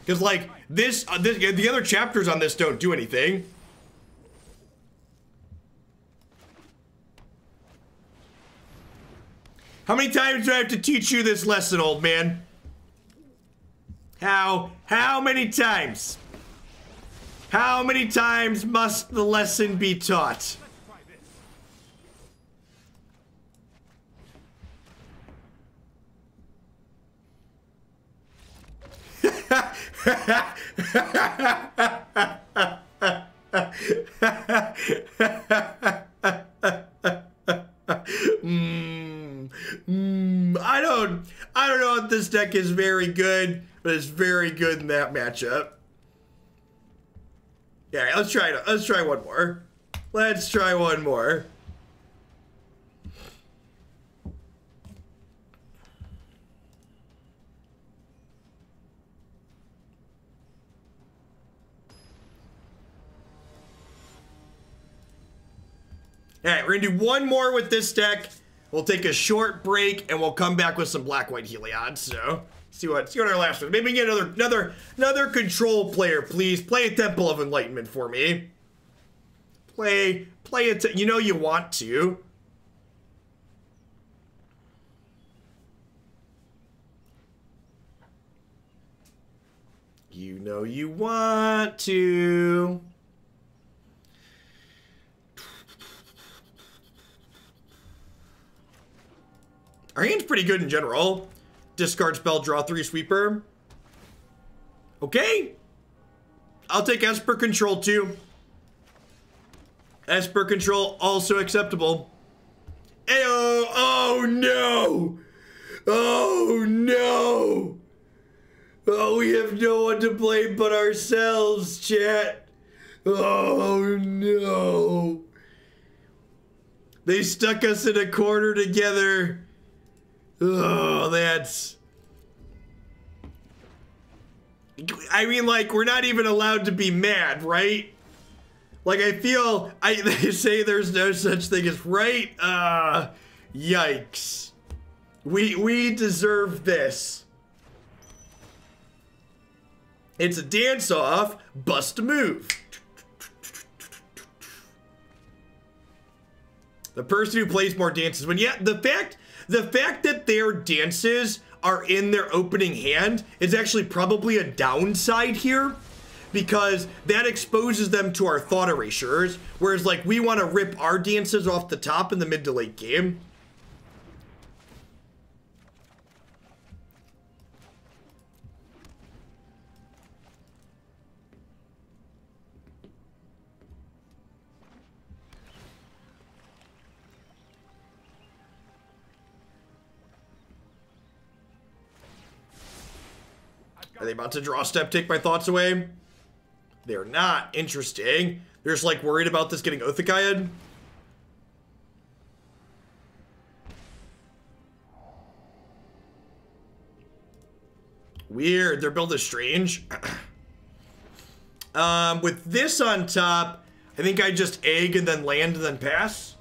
Because, like, this, uh, this, the other chapters on this don't do anything. How many times do I have to teach you this lesson, old man? How, how many times? How many times must the lesson be taught? mm, mm, I don't I don't know if this deck is very good, but it's very good in that matchup. Yeah, let's try let's try one more. Let's try one more. All right, we're gonna do one more with this deck. We'll take a short break and we'll come back with some black white Heliod. So see what see what our last one. Maybe get another another another control player, please. Play a Temple of Enlightenment for me. Play play it. You know you want to. You know you want to. Our hand's pretty good in general. Discard spell, draw three sweeper. Okay. I'll take Esper Control too. Esper Control also acceptable. Ayo! Oh no! Oh no! Oh, we have no one to blame but ourselves, chat. Oh no! They stuck us in a corner together. Oh, that's. I mean, like, we're not even allowed to be mad, right? Like, I feel, I they say there's no such thing as right. Uh, yikes. We, we deserve this. It's a dance off, bust a move. The person who plays more dances. When yeah, the fact the fact that their dances are in their opening hand is actually probably a downside here because that exposes them to our thought erasures. Whereas, like, we want to rip our dances off the top in the mid to late game. Are they about to draw step, take my thoughts away? They're not. Interesting. They're just like worried about this getting Othakayed. Weird. Their build is strange. um, with this on top, I think I just egg and then land and then pass.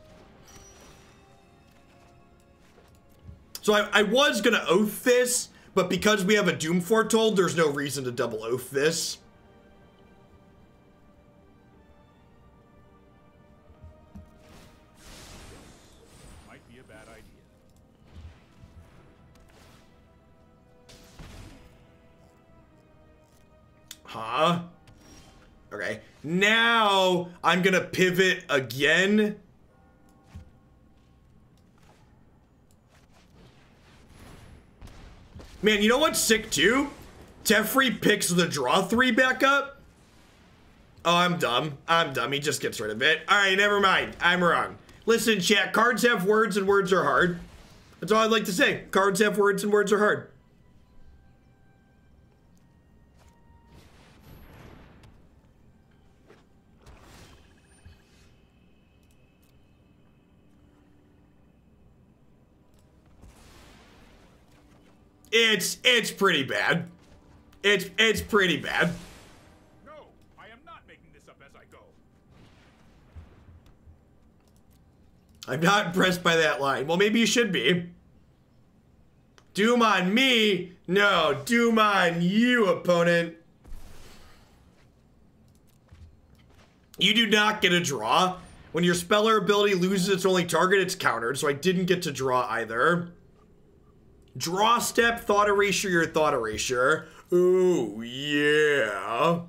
So I, I was going to oath this, but because we have a Doom Foretold, there's no reason to double oath this. Might be a bad idea. Huh? Okay. Now I'm gonna pivot again. Man, you know what's sick too? Teferi picks the draw three back up. Oh, I'm dumb. I'm dumb. He just gets rid of it. All right, never mind. I'm wrong. Listen, chat, cards have words and words are hard. That's all I'd like to say. Cards have words and words are hard. It's it's pretty bad. It's it's pretty bad. No, I am not making this up as I go. I'm not impressed by that line. Well, maybe you should be. Doom on me? No, doom on you, opponent. You do not get a draw. When your speller ability loses its only target, it's countered, so I didn't get to draw either. Draw step, thought erasure, your thought erasure. Ooh, yeah.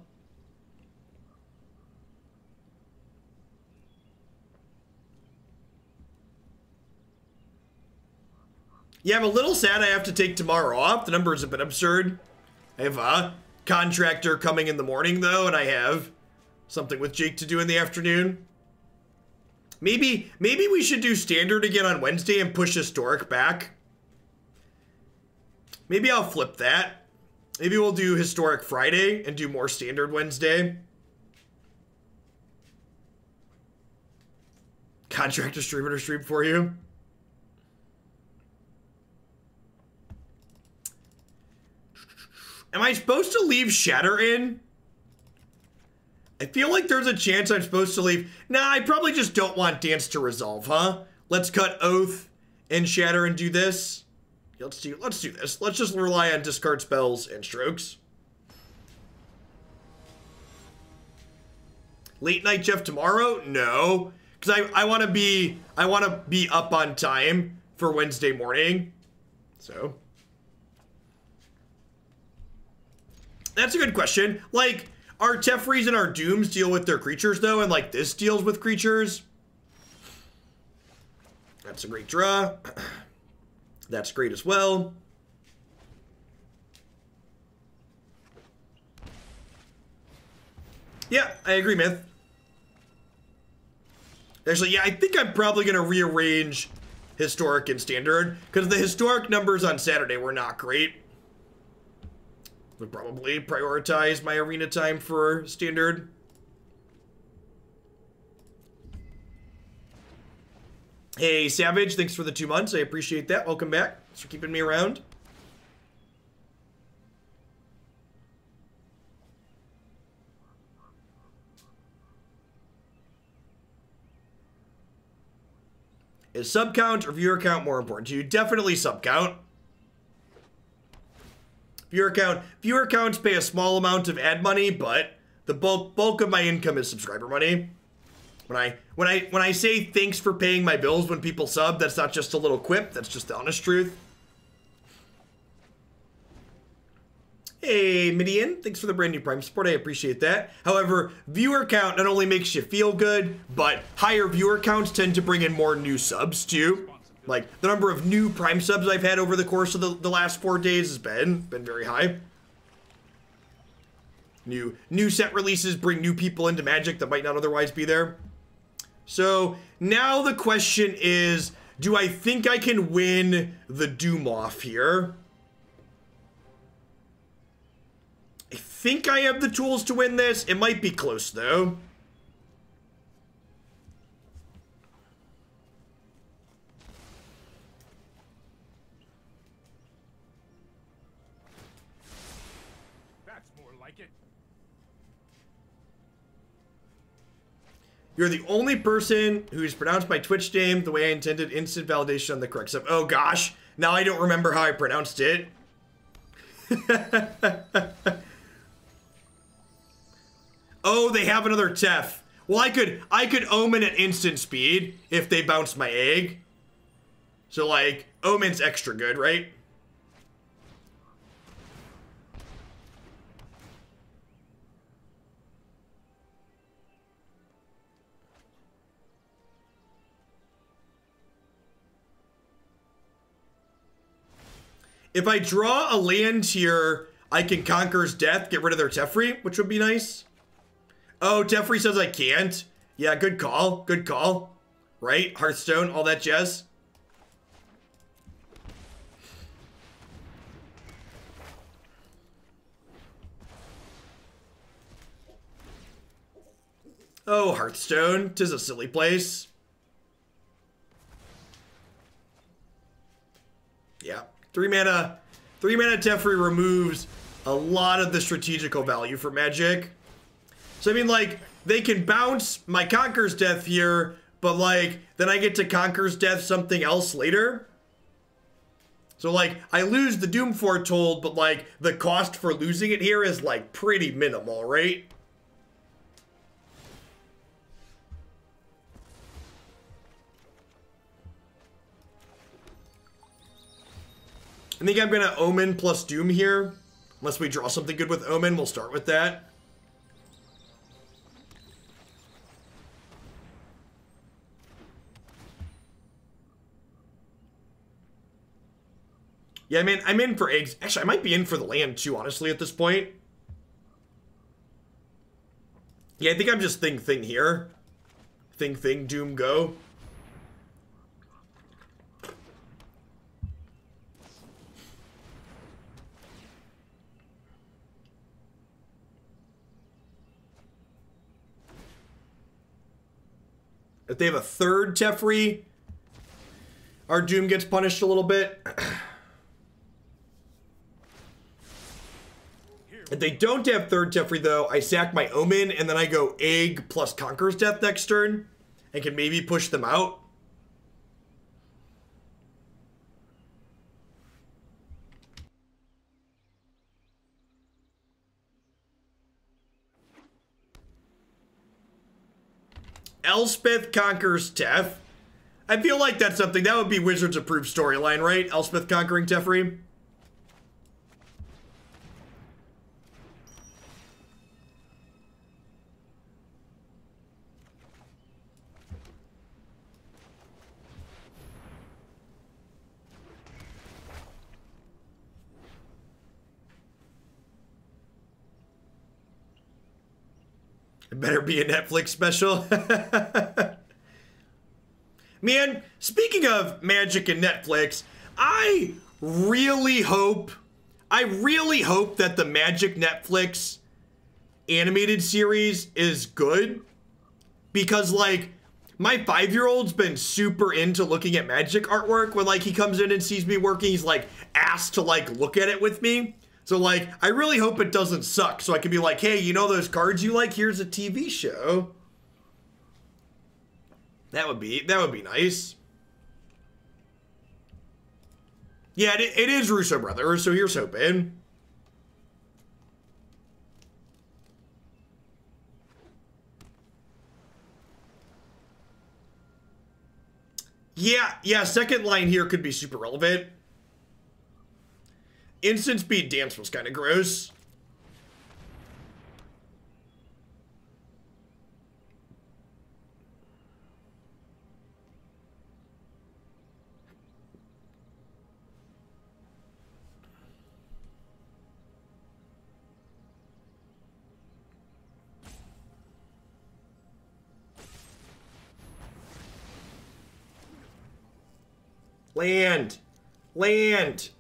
Yeah, I'm a little sad I have to take tomorrow off. The number is a bit absurd. I have a contractor coming in the morning, though, and I have something with Jake to do in the afternoon. Maybe, maybe we should do standard again on Wednesday and push historic back. Maybe I'll flip that. Maybe we'll do historic Friday and do more standard Wednesday. Contractor streamer stream for you. Am I supposed to leave Shatter in? I feel like there's a chance I'm supposed to leave. Nah, I probably just don't want Dance to resolve, huh? Let's cut Oath and Shatter and do this. Let's do let's do this. Let's just rely on discard spells and strokes. Late night Jeff tomorrow? No. Cause I, I wanna be I wanna be up on time for Wednesday morning. So That's a good question. Like, our Tefris and our Dooms deal with their creatures, though, and, like, this deals with creatures. That's a great draw. That's great as well. Yeah, I agree, Myth. Actually, yeah, I think I'm probably going to rearrange Historic and Standard, because the Historic numbers on Saturday were not great. Would probably prioritize my arena time for Standard. Hey, Savage, thanks for the two months. I appreciate that. Welcome back. Thanks for keeping me around. Is sub count or viewer count more important to you? Definitely sub count. Viewer count. Viewer counts pay a small amount of ad money, but the bulk bulk of my income is subscriber money. When I when I when I say thanks for paying my bills when people sub, that's not just a little quip, that's just the honest truth. Hey, Midian, thanks for the brand new Prime support. I appreciate that. However, viewer count not only makes you feel good, but higher viewer counts tend to bring in more new subs too. Like the number of new Prime subs I've had over the course of the, the last four days has been been very high. New new set releases bring new people into Magic that might not otherwise be there. So now the question is, do I think I can win the Doom off here? I think I have the tools to win this. It might be close though. You're the only person who's pronounced my Twitch name the way I intended instant validation on the correct sub. Oh gosh, now I don't remember how I pronounced it. oh, they have another Tef. Well, I could I could omen at instant speed if they bounce my egg. So like omen's extra good, right? If I draw a land here, I can Conquers Death, get rid of their Teferi, which would be nice. Oh, Teferi says I can't. Yeah, good call. Good call. Right? Hearthstone, all that jazz. Oh, Hearthstone. Tis a silly place. Yeah. Three mana, three mana Teferi removes a lot of the strategical value for Magic. So I mean, like they can bounce my Conquers Death here, but like then I get to Conquers Death something else later. So like I lose the Doom Foretold, but like the cost for losing it here is like pretty minimal, right? I think I'm gonna Omen plus Doom here. Unless we draw something good with Omen, we'll start with that. Yeah, I mean, I'm in for eggs. Actually, I might be in for the land too, honestly, at this point. Yeah, I think I'm just thing thing here. Thing thing, doom go. If they have a third Teferi, our Doom gets punished a little bit. if they don't have third Teferi, though, I sack my Omen, and then I go Egg plus Conquers Death next turn, and can maybe push them out. Elspeth conquers Tef. I feel like that's something that would be Wizards approved storyline, right? Elspeth conquering Teferi. Better be a Netflix special. Man, speaking of Magic and Netflix, I really hope, I really hope that the Magic Netflix animated series is good. Because, like, my five year old's been super into looking at Magic artwork. When, like, he comes in and sees me working, he's, like, asked to, like, look at it with me. So like, I really hope it doesn't suck so I can be like, hey, you know those cards you like? Here's a TV show. That would be, that would be nice. Yeah, it, it is Russo Brothers, so here's hoping. Yeah, yeah, second line here could be super relevant. Instant speed dance was kind of gross. Land. Land.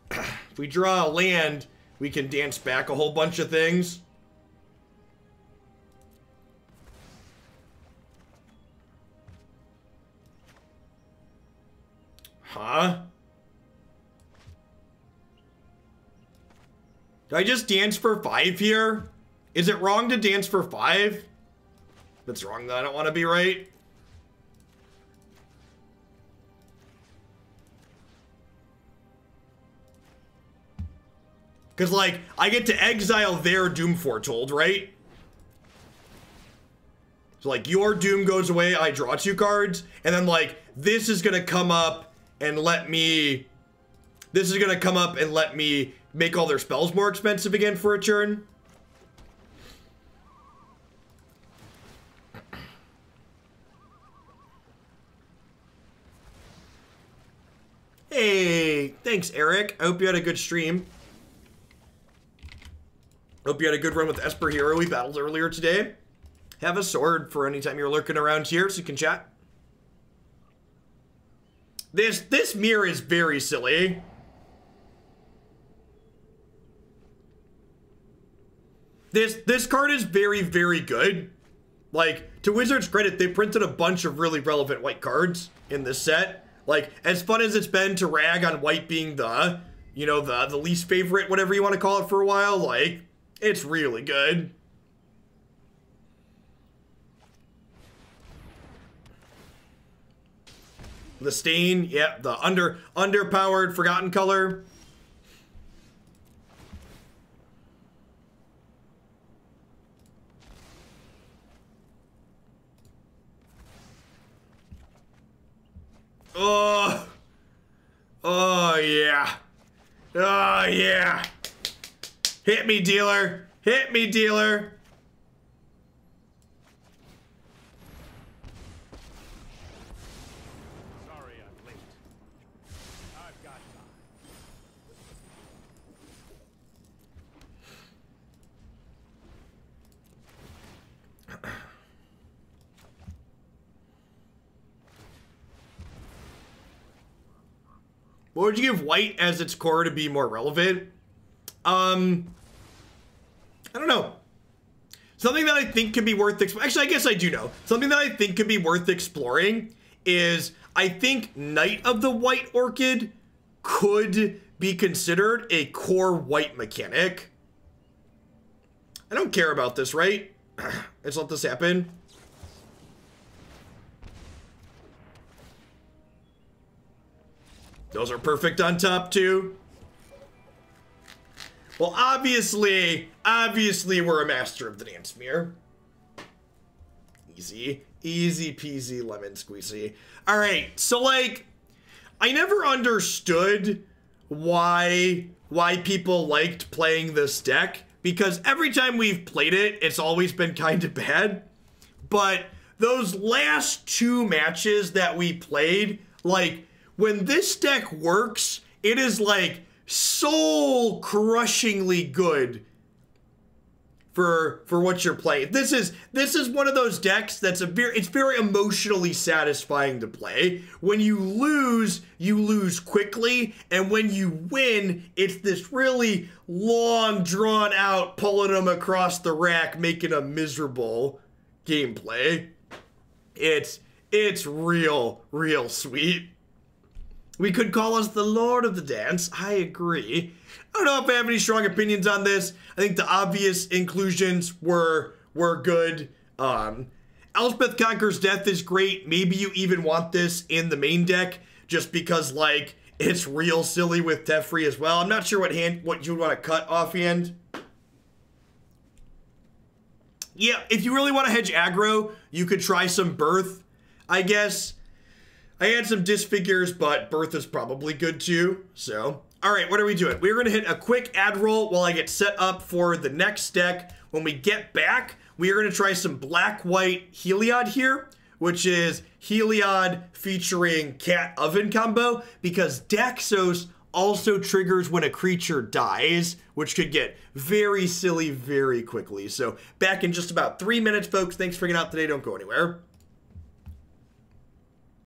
We draw a land, we can dance back a whole bunch of things. Huh? Do I just dance for five here? Is it wrong to dance for five? If it's wrong, then I don't want to be right. Because, like, I get to exile their Doom Foretold, right? So, like, your Doom goes away, I draw two cards, and then, like, this is going to come up and let me... This is going to come up and let me make all their spells more expensive again for a turn. Hey, thanks, Eric. I hope you had a good stream. Hope you had a good run with Esper Hero we battled earlier today. Have a sword for anytime you're lurking around here so you can chat. This this mirror is very silly. This this card is very, very good. Like, to Wizards' credit, they printed a bunch of really relevant white cards in this set. Like, as fun as it's been to rag on white being the, you know, the the least favorite, whatever you want to call it for a while, like, it's really good. The stain, yep, the under underpowered forgotten color. Oh. Oh yeah. Oh yeah. Hit me, dealer. Hit me, dealer. Sorry I'm late. I've got time. What would you give white as its core to be more relevant? Um, I don't know. Something that I think could be worth actually, I guess I do know. Something that I think could be worth exploring is I think Knight of the White Orchid could be considered a core white mechanic. I don't care about this, right? Let's let this happen. Those are perfect on top too. Well, obviously, obviously we're a master of the dance mirror. Easy. Easy peasy lemon squeezy. All right, so like, I never understood why why people liked playing this deck because every time we've played it, it's always been kind of bad. But those last two matches that we played, like when this deck works, it is like soul crushingly good for for what you're playing. This is this is one of those decks that's a very it's very emotionally satisfying to play. When you lose, you lose quickly, and when you win, it's this really long drawn out pulling them across the rack, making a miserable gameplay. It's it's real real sweet. We could call us the Lord of the Dance. I agree. I don't know if I have any strong opinions on this. I think the obvious inclusions were were good. Um, Elspeth Conquers Death is great. Maybe you even want this in the main deck just because like it's real silly with Teferi as well. I'm not sure what hand what you would want to cut offhand. Yeah, if you really want to hedge aggro, you could try some Birth, I guess. I had some disfigures, but Birth is probably good too. So all right, what are we doing? We're to hit a quick ad roll while I get set up for the next deck. When we get back, we are to try some black-white Heliod here, which is Heliod featuring Cat Oven combo, because Daxos also triggers when a creature dies, which could get very silly very quickly. So back in just about three minutes, folks. Thanks for getting out today. Don't go anywhere.